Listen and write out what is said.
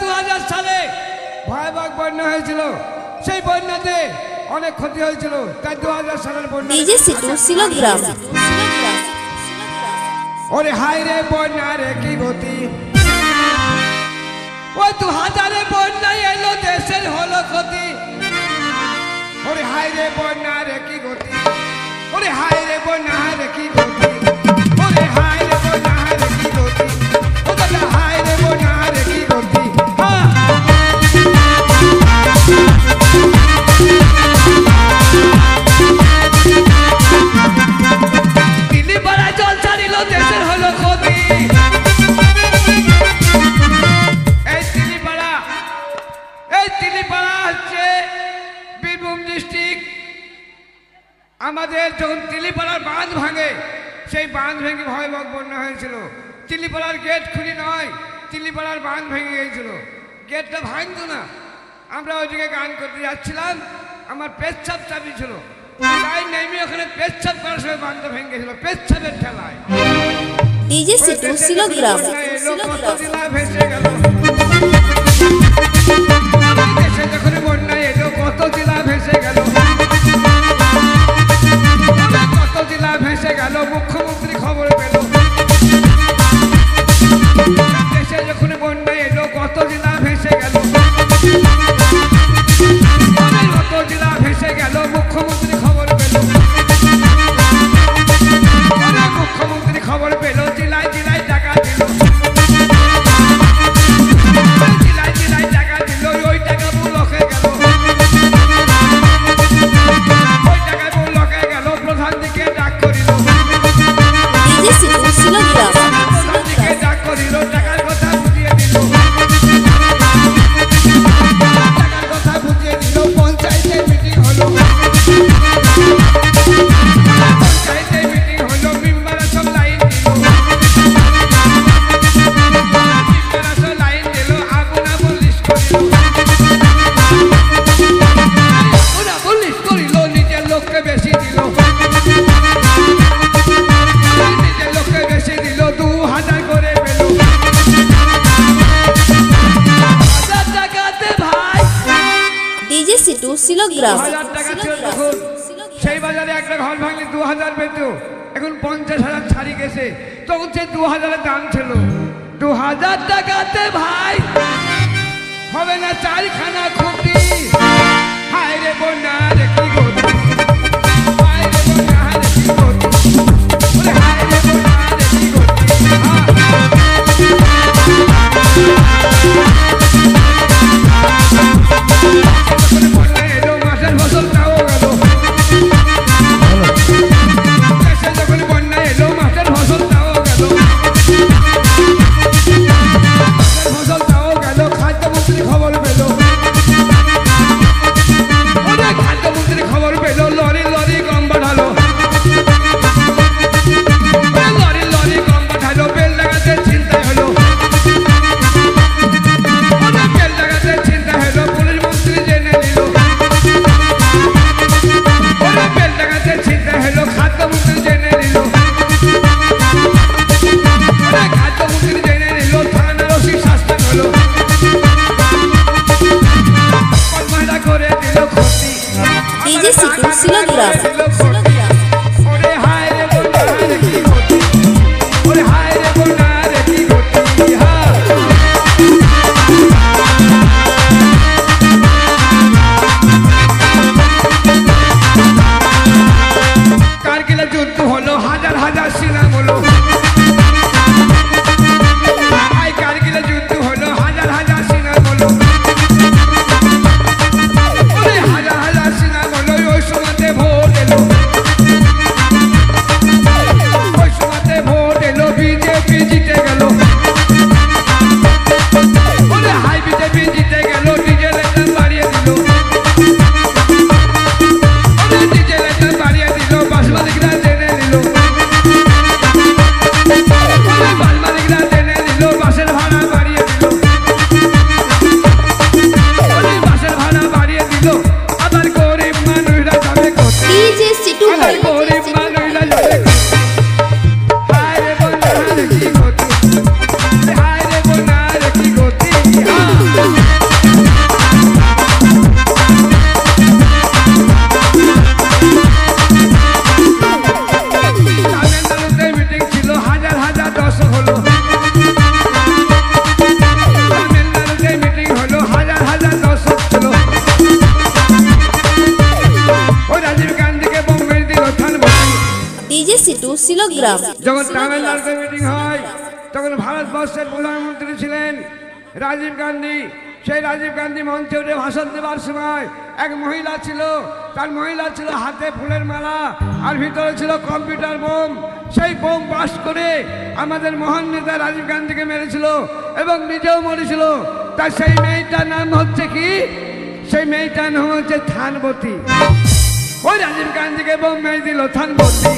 দু হাজার সালে ভয়াবহ বন্যা হয়েছিল। সেই বন্যাতে অনেক ক্ষতি হয়েছিল। তাই দু হাজার সালের বন্যা ওরে হাই রে বন্যা রে কি গতি। ওই দু হাজারে বন্যা এলো দেশের হলো ক্ষতি। ওরে হাই রে বন্যা রে কি গতি। ওরে হাই রে বন্যা রে কি আমাদের যখন তিলিপাড়ার বাঁধ ভাঙে সেই বাঁধ ভেঙে ভয়াবহ বন্যা হয়েছিল। তিলিপাড়ার গেট খুলি নয় তিলিপাড়ার বাঁধ ভেঙে গিয়েছিল। গেটটা ভাঙতো না। আমরা ওইদিকে গান করতে যাচ্ছিলাম আমার পেচ্ছাপ চাবি ছিল তাই নেমে ওখানে পেচ্ছাপ করার সময় বাঁধটা ভেঙে গেছিল পেচ্ছাপের ঠেলায়। ডিজে সিটু সিলোগ্রাম এলো ভেসে গেল? সিলোগ্রাম হাজার টাকা ছিল তখন সেই বাজারে একটা ঘর ভাঙলে দু হাজার পেত। এখন পঞ্চাশ হাজার ছাড়ি গেছে। তখন সেই দু হাজারের দাম ছিল। দু হাজার টাকাতে ভাই হবে না চারখানা খুঁটি। হায় রে বন্যা। Bicycle Silograph. শিলগ্রাম যখন তামিলনাড়ুতে মিটিং হয়, তখন ভারতবর্ষের প্রধানমন্ত্রী ছিলেন রাজীব গান্ধী। সেই রাজীব গান্ধী মঞ্চে উঠে ভাষণ দেওয়ার সময় এক মহিলা ছিল, তার মহিলা ছিল হাতে ফুলের মালা, আর ভিতরে ছিল কম্পিউটার বোম। সেই বোম পাস করে আমাদের মহান নেতা রাজীব গান্ধীকে মেরেছিল এবং নিজেও মরেছিল। তার সেই মেয়েটার নাম হচ্ছে কি? সেই মেয়েটার নাম হচ্ছে থানবতী। ওই রাজীব গান্ধীকে বোম্বাই দিল থানবতী।